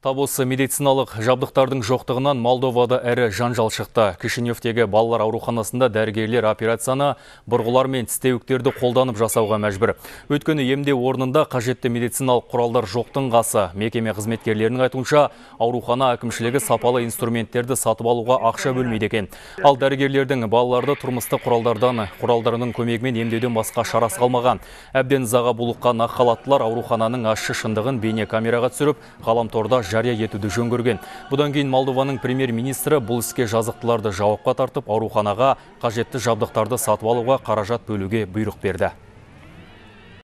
Тап осы медициналық жабдықтардың жоқтығынан Молдовада әрі жанжал шықты. Кишиневтегі балалар ауруханасында дәрігерлер операцияны бұрғылар мен тістеуіктерді қолданып жасауға мәжбүр. Өйткені емде орнында қажетті медициналық құралдар жоқтың қасы. Мекеме қызметкерлерінің айтуынша, аурухана әкімшілігі сапалы инструменттерді сатып алуға ақша бөлмейді екен. Ал дәрігерлердің балаларды тұрмысты құралдардан, құралдарының көмегімен емдеуден басқа шарасы қалмаған. Әбден заға булыққан ақ халаттылар аурухананың ащы шындығын бейне камераға түсіріп, ғаламторда жария етуді жөн көрген. Бұдан кейін Молдованың премьер-министрі бұл іске жазықтыларды жауапқа тартып, ауруханаға қажетті жабдықтарды сатып алуға қаражат бөлуге бұйрық берді.